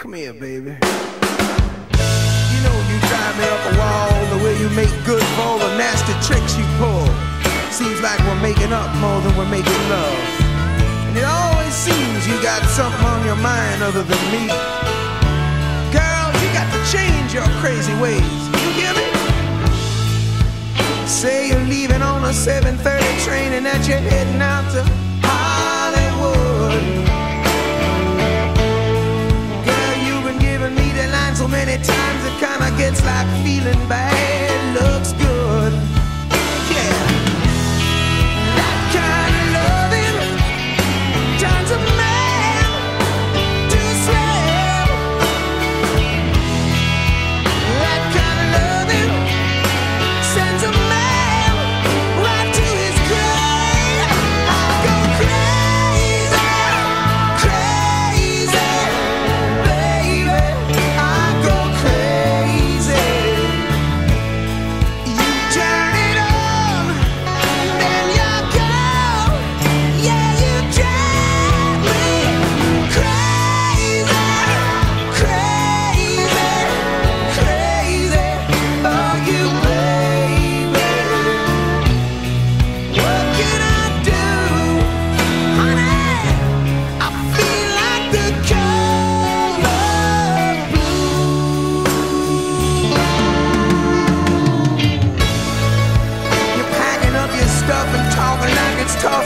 Come here, baby. You know you drive me up a wall the way you make good for all the nasty tricks you pull. Seems like we're making up more than we're making love. And it always seems you got something on your mind other than me. Girl, you got to change your crazy ways. You hear me? Say you're leaving on a 7:30 train and that you're heading out to Hollywood. Many times it kinda gets like feeling bad.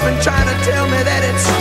And try to tell me that it's